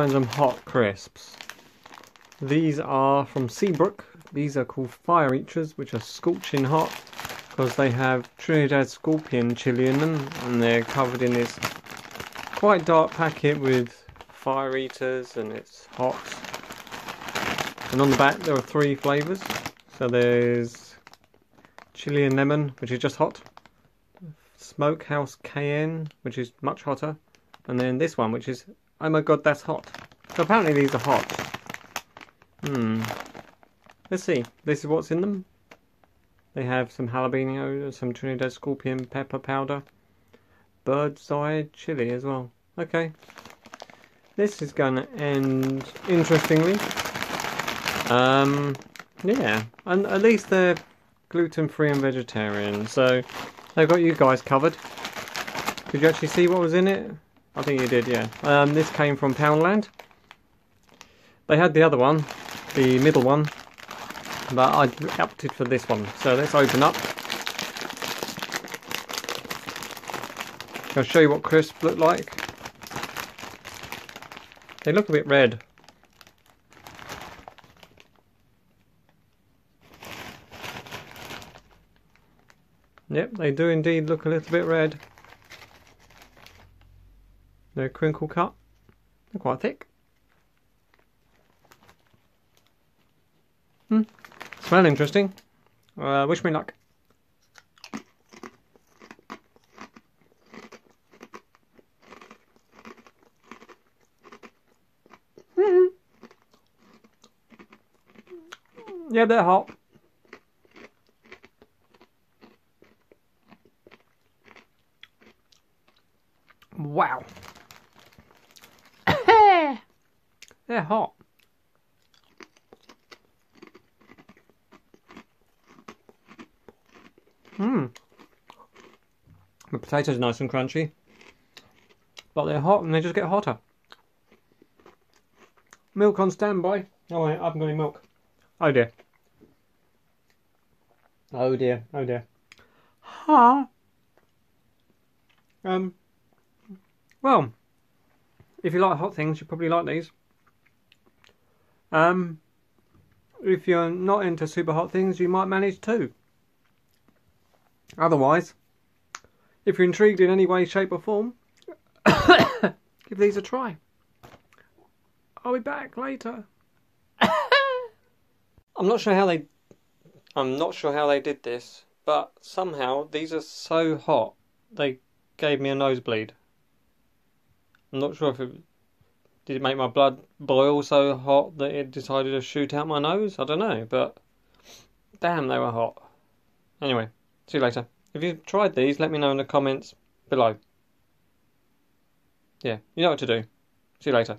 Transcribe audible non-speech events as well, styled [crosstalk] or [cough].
find some hot crisps. These are from Seabrook. These are called Fire Eaters, which are scorching hot because they have Trinidad Scorpion chili in them and they're covered in this quite dark packet with Fire Eaters and it's hot. And on the back there are three flavours. So there's chili and lemon, which is just hot. Smokehouse cayenne, which is much hotter. And then this one, which is Oh my god, that's hot. So apparently these are hot. Hmm. Let's see. This is what's in them. They have some jalapeno, some Trinidad Scorpion pepper powder, bird's eye chili as well. Okay. This is to end interestingly. Um, yeah. And at least they're gluten-free and vegetarian, so they've got you guys covered. Did you actually see what was in it? I think you did, yeah. Um, this came from Poundland. They had the other one, the middle one, but I opted for this one. So let's open up. I'll show you what crisps look like. They look a bit red. Yep, they do indeed look a little bit red. They're crinkle cut. They're quite thick. Hmm. Smell interesting. Uh, wish me luck. Hmm. Yeah, they're hot. Wow. They're hot. Mmm. The potatoes are nice and crunchy. But they're hot and they just get hotter. Milk on standby. Oh, I haven't got any milk. Oh dear. Oh dear. Oh dear. Huh? Um. Well, if you like hot things, you probably like these. Um, if you're not into super hot things, you might manage too. Otherwise, if you're intrigued in any way, shape, or form, [coughs] give these a try. I'll be back later. [coughs] I'm not sure how they. I'm not sure how they did this, but somehow these are so hot they gave me a nosebleed. I'm not sure if it did it make my blood boil so hot that it decided to shoot out my nose? I don't know, but damn, they were hot. Anyway, see you later. If you've tried these, let me know in the comments below. Yeah, you know what to do. See you later.